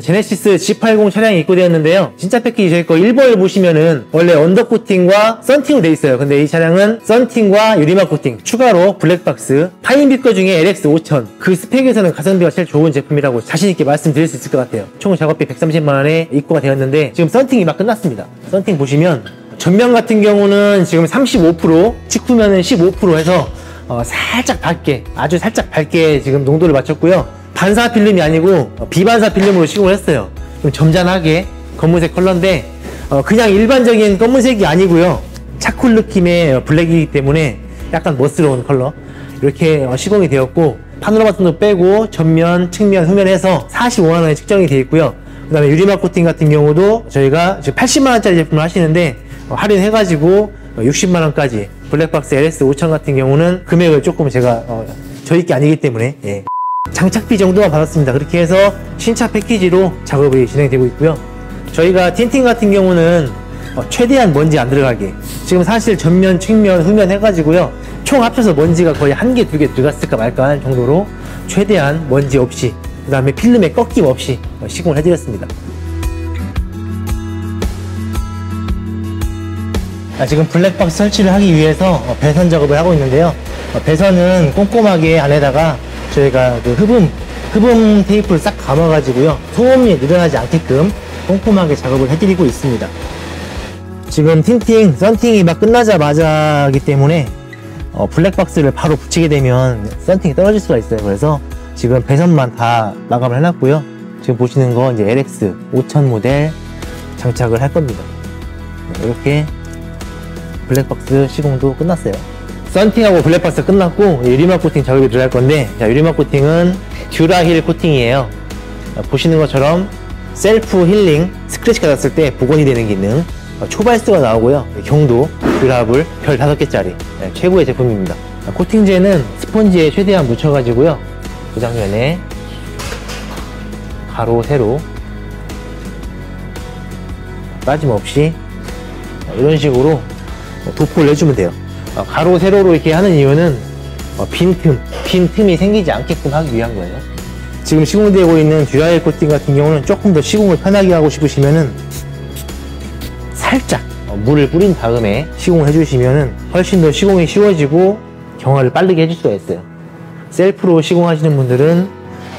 제네시스 G80 차량이 입고되었는데요. 신차 패키지 저희 거 1번을 보시면은 원래 under 코팅과 썬팅으로 돼 있어요. 근데 이 차량은 썬팅과 유리막 코팅 추가로 블랙박스 파인뷰 거 중에 LX5000 그 스펙에서는 가성비가 제일 좋은 제품이라고 자신있게 말씀드릴 수 있을 것 같아요. 총 작업비 130만원에 입고가 되었는데 지금 썬팅이 막 끝났습니다. 썬팅 보시면 전면 같은 경우는 지금 35% 측후면은 15% 해서 어, 살짝 밝게 아주 살짝 밝게 지금 농도를 맞췄고요. 반사 필름이 아니고 어, 비반사 필름으로 시공을 했어요. 좀 점잖하게 검은색 컬러인데 어, 그냥 일반적인 검은색이 아니고요. 차콜 느낌의 블랙이기 때문에 약간 멋스러운 컬러 이렇게 어, 시공이 되었고 파노라마 톤도 빼고 전면, 측면, 후면 해서 45만원에 측정이 되어 있고요. 그 다음에 유리막 코팅 같은 경우도 저희가 지금 80만원짜리 제품을 하시는데 어, 할인해가지고 60만원까지 블랙박스 LS 5000 같은 경우는 금액을 조금 제가 어, 저희 게 아니기 때문에 예. 장착비 정도만 받았습니다. 그렇게 해서 신차 패키지로 작업이 진행되고 있고요. 저희가 틴팅 같은 경우는 어, 최대한 먼지 안 들어가게 지금 사실 전면, 측면, 후면 해가지고요. 총 합쳐서 먼지가 거의 한 개, 두 개 들어갔을까 말까 할 정도로 최대한 먼지 없이 그 다음에 필름에 꺾임 없이 어, 시공을 해드렸습니다. 아, 지금 블랙박스 설치를 하기 위해서 어, 배선 작업을 하고 있는데요. 어, 배선은 꼼꼼하게 안에다가 저희가 그 흡음, 흡음 테이프를 싹 감아가지고요. 소음이 늘어나지 않게끔 꼼꼼하게 작업을 해드리고 있습니다. 지금 틴팅, 썬팅이 막 끝나자마자기 때문에 어, 블랙박스를 바로 붙이게 되면 썬팅이 떨어질 수가 있어요. 그래서 지금 배선만 다 마감을 해놨고요. 지금 보시는 거 이제 LX 5000 모델 장착을 할 겁니다. 네, 이렇게 블랙박스 시공도 끝났어요. 썬팅하고 블랙박스 끝났고 유리막 코팅 작업이 들어갈 건데 자, 유리막 코팅은 듀라힐 코팅이에요. 자, 보시는 것처럼 self healing 스크래치 받았을 때 복원이 되는 기능 어, 초발수가 나오고요. 경도 durable 별 5개짜리 네, 최고의 제품입니다. 자, 코팅제는 스펀지에 최대한 묻혀가지고요. 그 장면에 가로 세로 빠짐없이 이런 식으로 도포를 해주면 돼요. 어, 가로 세로로 이렇게 하는 이유는 어, 빈틈, 빈틈이 생기지 않게끔 하기 위한 거예요. 지금 시공되고 있는 듀라일 코팅 같은 경우는 조금 더 시공을 편하게 하고 싶으시면은 살짝 어, 물을 뿌린 다음에 시공을 해주시면은 훨씬 더 시공이 쉬워지고 경화를 빠르게 해줄 수가 있어요. 셀프로 시공하시는 분들은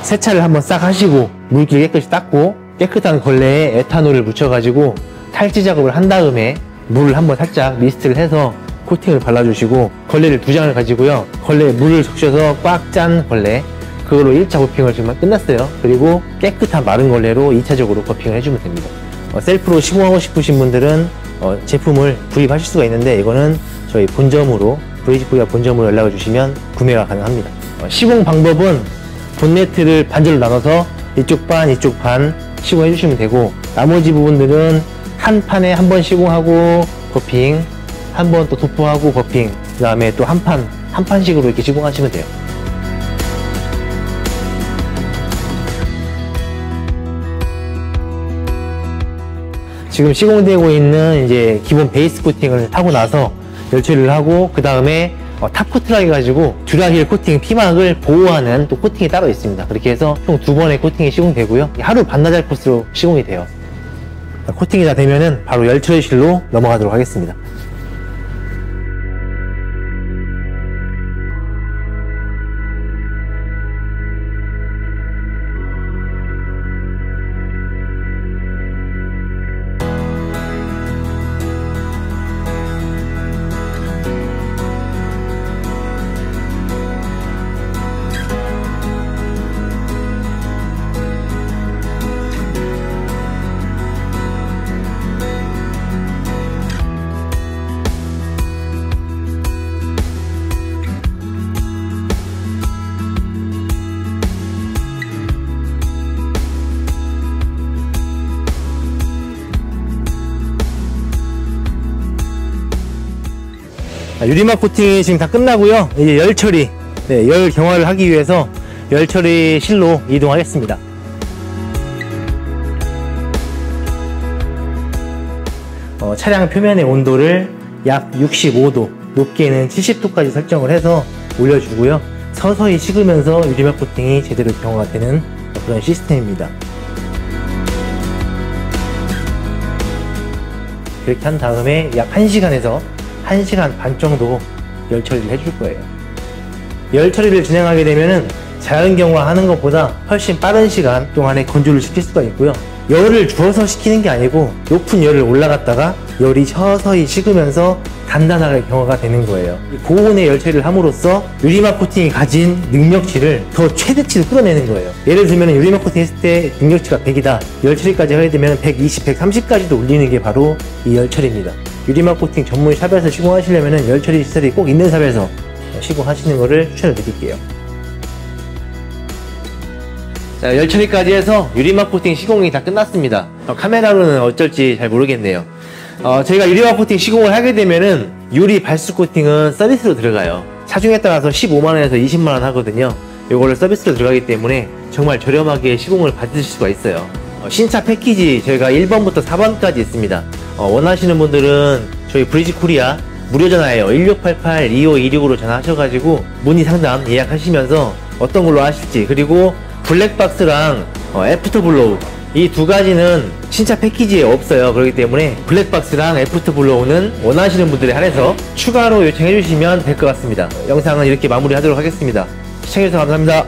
세차를 한번 싹 하시고 물기 깨끗이 닦고 깨끗한 걸레에 에탄올을 묻혀가지고 탈지 작업을 한 다음에 물을 한번 살짝 미스트를 해서 코팅을 발라주시고 걸레를 두 장을 가지고요. 걸레에 물을 적셔서 꽉 짠 걸레. 그걸로 1차 버핑을 지금 끝났어요. 그리고 깨끗한 마른 걸레로 2차적으로 버핑을 해주면 됩니다. 어, 셀프로 시공하고 싶으신 분들은 어, 제품을 구입하실 수가 있는데 이거는 저희 본점으로 VGV가 본점으로 연락을 주시면 구매가 가능합니다. 어, 시공 방법은 본네트를 반절로 나눠서 이쪽 반 이쪽 반 시공해 주시면 되고 나머지 부분들은 한 판에 한 번 시공하고 버핑 한 번 또 도포하고 버핑 그 다음에 또 한 판 한 판식으로 이렇게 시공하시면 돼요. 지금 시공되고 있는 이제 기본 베이스 코팅을 하고 나서 열처리를 하고 그 다음에 어, top coat를 해가지고 듀라힐 코팅 피막을 보호하는 또 코팅이 따로 있습니다. 그렇게 해서 총 두 번의 코팅이 시공되고요. 하루 반나절 코스로 시공이 돼요. 코팅이 다 되면은 바로 열처리실로 넘어가도록 하겠습니다 아, 유리막 코팅이 지금 다 끝나고요. 이제 열 처리 네, 열 경화를 하기 위해서 열 처리 실로 이동하겠습니다. 어, 차량 표면의 온도를 약 65도 높게는 70도까지 설정을 해서 올려주고요. 서서히 식으면서 유리막 코팅이 제대로 경화가 되는 그런 시스템입니다. 그렇게 한 다음에 약 1시간에서 1시간 반 정도 열 처리를 해줄 거예요. 열 처리를 진행하게 되면은 경화하는 것보다 훨씬 빠른 시간 동안에 건조를 시킬 수가 있고요. 열을 주어서 시키는 게 아니고 높은 열을 올라갔다가 열이 서서히 식으면서 단단하게 경화가 되는 거예요. 이 고온의 열 처리를 함으로써 유리막 코팅이 가진 능력치를 더 최대치로 끌어내는 거예요. 예를 들면 유리막 코팅 했을 때 능력치가 100이다. 열 처리까지 하게 되면 120, 130까지도 올리는 게 바로 이 열 처리입니다. 유리막 코팅 전문 샵에서 시공하시려면 열 처리 시설이 꼭 있는 샵에서 시공하시는 것을 추천을 드릴게요. 자, 열 처리까지 해서 유리막 코팅 시공이 다 끝났습니다. 어, 카메라로는 어쩔지 잘 모르겠네요. 어, 저희가 유리막 코팅 시공을 하게 되면은 유리 발수 코팅은 서비스로 들어가요. 차중에 따라서 15만원에서 20만원 하거든요. 요거를 서비스로 들어가기 때문에 정말 저렴하게 시공을 받으실 수가 있어요. 어, 신차 패키지 저희가 1번부터 4번까지 있습니다. 어, 원하시는 분들은 저희 브리지 코리아 무료 전화예요. 1688-2526으로 전화하셔가지고 문의 상담 예약하시면서 어떤 걸로 하실지 그리고 블랙박스랑 어, after blow 이 두 가지는 신차 패키지에 없어요. 그렇기 때문에 블랙박스랑 after blow는 원하시는 분들에 한해서 추가로 요청해 주시면 될 것 같습니다. 영상은 이렇게 마무리 하도록 하겠습니다. 시청해주셔서 감사합니다.